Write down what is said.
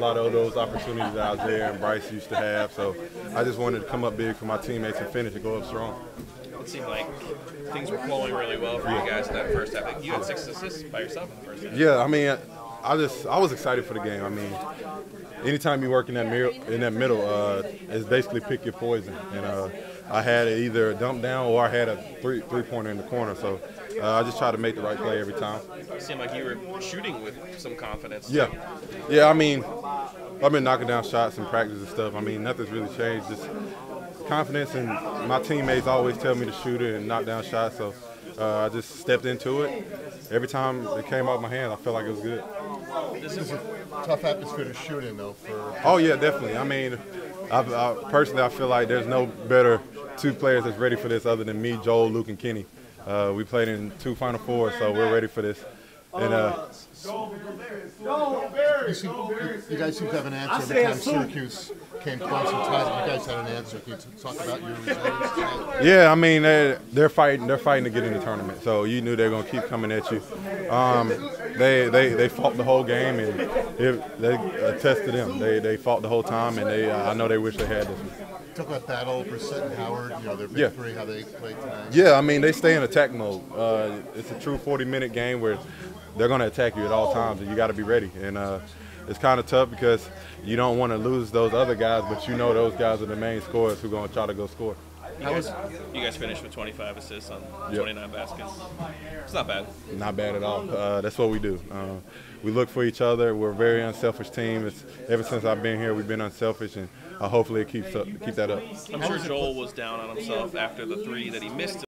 A lot of those opportunities that Isaiah and Bryce used to have, so I just wanted to come up big for my teammates and finish and go up strong. It seemed like things were flowing really well for you guys in that first half. You had six assists by yourself in the first half. Yeah, I mean, I just I was excited for the game. I mean, anytime you work in that middle, in that middle, uh, it's basically pick your poison. And uh, I had either a dump down or I had a three three pointer in the corner. So uh, I just try to make the right play every time. It seemed like you were shooting with some confidence. Yeah, yeah. I mean, I've been knocking down shots in practice and stuff. I mean, nothing's really changed. Just confidence, and my teammates always tell me to shoot it and knock down shots. So uh, I just stepped into it. Every time it came out of my hand, I felt like it was good. This is a tough atmosphere to shoot in, though. For oh yeah, definitely. I mean, I, I, personally, I feel like there's no better two players that's ready for this other than me, Joel, Luke, and Kenny. Uh, we played in two Final Fours, so we're ready for this. And uh, you, seem, you, guys seem to have an answer every time Syracuse came close and tied. You guys had an answer. Can you talk about your resilience? Yeah, I mean they're, they're fighting. They're fighting to get in the tournament. So you knew they were going to keep coming at you. Um, they, they they fought the whole game, and it, they tested them. They they fought the whole time, and they uh, I know they wish they had this one. Talk about Battle, Brissett and Howard. You know their victory, yeah. how they played tonight. Yeah, I mean they stay in attack mode. Uh, it's a true 40-minute game where they're going to attack you at all times, and you got to be ready. And uh, it's kind of tough because you don't want to lose those other guys, but you know those guys are the main scorers who are going to try to go score. You guys, you guys finished with 25 assists on 29 baskets. It's not bad. Not bad at all. Uh, that's what we do. Uh, we look for each other. We're a very unselfish team. It's, ever since I've been here, we've been unselfish, and uh, hopefully it keeps up, keep that up. I'm sure Joel was down on himself after the three that he missed.